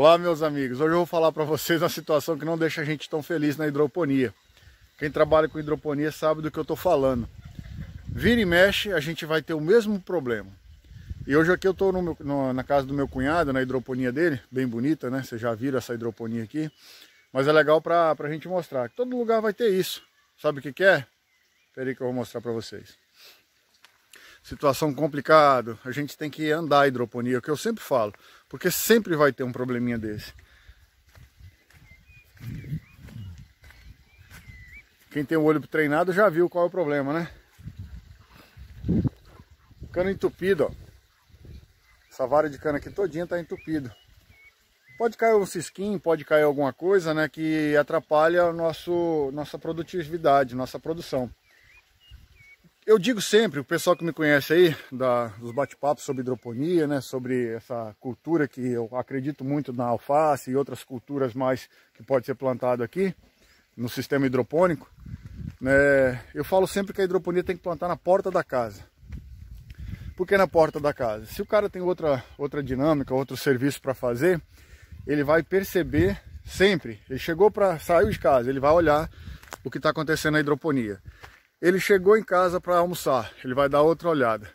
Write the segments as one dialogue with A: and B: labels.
A: Olá meus amigos, hoje eu vou falar para vocês uma situação que não deixa a gente tão feliz na hidroponia. Quem trabalha com hidroponia sabe do que eu estou falando. Vira e mexe, a gente vai ter o mesmo problema. E hoje aqui eu estou na casa do meu cunhado, na hidroponia dele, bem bonita, né? Vocês já viram essa hidroponia aqui. Mas é legal para a gente mostrar. Todo lugar vai ter isso. Sabe o que, que é? Espera aí que eu vou mostrar para vocês. Situação complicada, a gente tem que andar a hidroponia, é o que eu sempre falo. Porque sempre vai ter um probleminha desse. Quem tem o olho treinado já viu qual é o problema, né? Cano entupido, ó. Essa vara de cana aqui todinha tá entupido. Pode cair um cisquinho, pode cair alguma coisa, né, que atrapalha nosso, nossa produtividade, nossa produção. Eu digo sempre, o pessoal que me conhece aí, da, dos bate-papos sobre hidroponia, né, sobre essa cultura que eu acredito muito na alface e outras culturas mais que pode ser plantado aqui, no sistema hidropônico, né, eu falo sempre que a hidroponia tem que plantar na porta da casa. Por que na porta da casa? Se o cara tem outra, outra dinâmica, outro serviço para fazer, ele vai perceber sempre, ele chegou para sair de casa, ele vai olhar o que está acontecendo na hidroponia. Ele chegou em casa para almoçar, ele vai dar outra olhada.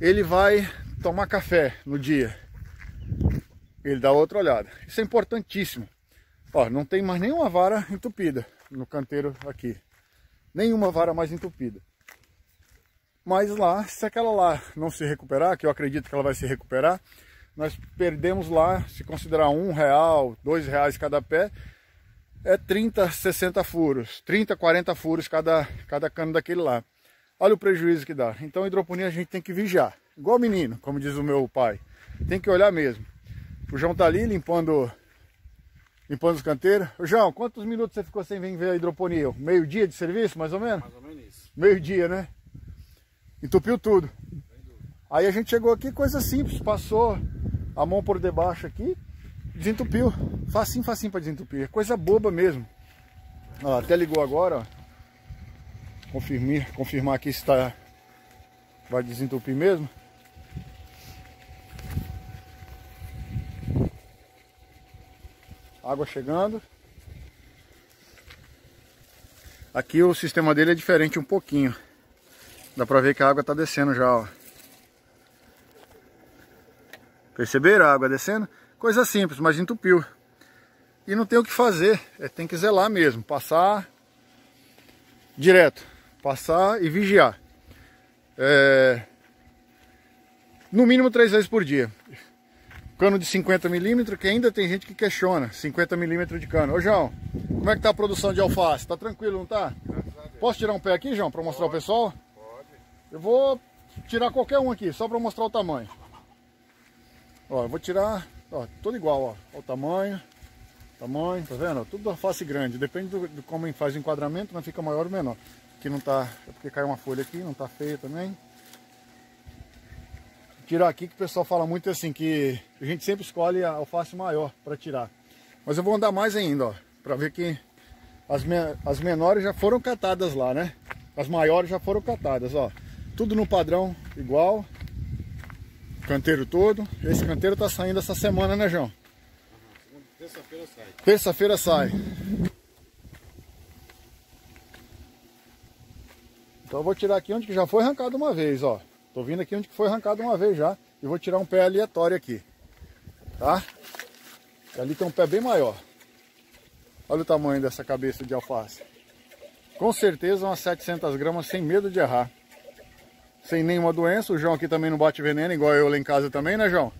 A: Ele vai tomar café no dia, ele dá outra olhada. Isso é importantíssimo. Ó, não tem mais nenhuma vara entupida no canteiro aqui. Nenhuma vara mais entupida. Mas lá, se aquela lá não se recuperar, que eu acredito que ela vai se recuperar, nós perdemos lá, se considerar um real, dois reais cada pé, é 30, 60 furos, 30, 40 furos cada, cada cano daquele lá. Olha o prejuízo que dá. Então hidroponia a gente tem que vigiar. Igual menino, como diz o meu pai. Tem que olhar mesmo. O João tá ali limpando, limpando os canteiros. Ô João, quantos minutos você ficou sem vir ver a hidroponia? Meio dia de serviço, mais ou menos?
B: Mais ou menos isso.
A: Meio dia, né? Entupiu tudo. Aí a gente chegou aqui, coisa simples, passou a mão por debaixo aqui, desentupiu. Facinho, facinho para desentupir. Coisa boba mesmo. Ó, até ligou agora, ó. Confirmar, confirmar aqui se está vai desentupir mesmo. Água chegando. Aqui o sistema dele é diferente um pouquinho. Dá pra ver que a água tá descendo já, ó. Perceberam a água descendo? Coisa simples, mas entupiu. E não tem o que fazer, é, tem que zelar mesmo, passar direto, passar e vigiar. É, no mínimo três vezes por dia. Cano de 50 milímetros, que ainda tem gente que questiona, 50 milímetros de cano. Ô João, como é que tá a produção de alface? Tá tranquilo, não tá? Posso tirar um pé aqui, João, para mostrar Pode. o pessoal? Pode. Eu vou tirar qualquer um aqui, só para mostrar o tamanho. Ó, eu vou tirar Ó, tudo igual, ó. O tamanho. Tamanho, tá vendo? Tudo da face grande. Depende do, do como faz o enquadramento, não fica maior ou menor. Aqui não tá. É porque caiu uma folha aqui, não tá feia também. Tirar aqui que o pessoal fala muito assim, que a gente sempre escolhe a alface maior para tirar. Mas eu vou andar mais ainda, ó. Pra ver que as, me as menores já foram catadas lá, né? As maiores já foram catadas, ó. Tudo no padrão igual canteiro todo. Esse canteiro tá saindo essa semana, né, João?
B: Uhum. Terça-feira sai.
A: Terça-feira sai. Então eu vou tirar aqui onde que já foi arrancado uma vez, ó. Tô vindo aqui onde que foi arrancado uma vez já. E vou tirar um pé aleatório aqui. Tá? E ali tem um pé bem maior. Olha o tamanho dessa cabeça de alface. Com certeza umas 700 gramas sem medo de errar sem nenhuma doença. O João aqui também não bate veneno, igual eu lá em casa também, né, João?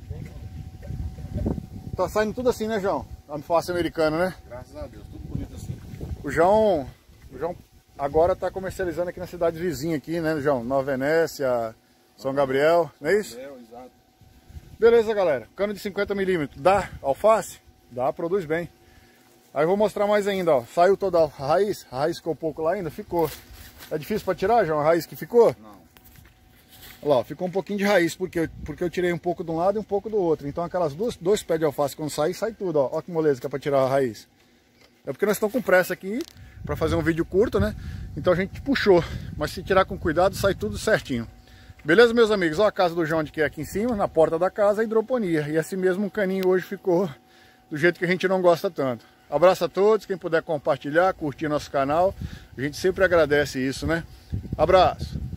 A: Tá saindo tudo assim, né, João? Alface americano, né?
B: Graças a Deus, tudo bonito assim.
A: O João, o João agora tá comercializando aqui na cidade vizinha aqui, né, João? Nova Venécia, São Gabriel, não é isso?
B: Gabriel, exato.
A: Beleza, galera. Cano de 50 milímetros, dá alface? Dá, produz bem. Aí eu vou mostrar mais ainda, ó. Saiu toda a raiz, a raiz ficou pouco lá ainda, ficou. É difícil para tirar, João, a raiz que ficou?
B: Não.
A: Olha lá, ficou um pouquinho de raiz, porque, porque eu tirei um pouco de um lado e um pouco do outro. Então aquelas duas, dois pés de alface quando sai, sai tudo, ó. Olha que moleza que é para tirar a raiz. É porque nós estamos com pressa aqui para fazer um vídeo curto, né? Então a gente puxou, mas se tirar com cuidado sai tudo certinho. Beleza, meus amigos? Olha a casa do João de que é aqui em cima, na porta da casa, a hidroponia. E assim mesmo o caninho hoje ficou do jeito que a gente não gosta tanto. Abraço a todos, quem puder compartilhar, curtir nosso canal, a gente sempre agradece isso, né? Abraço!